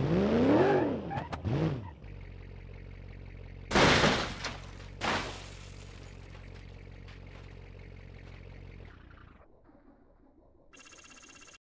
Mm-hmm.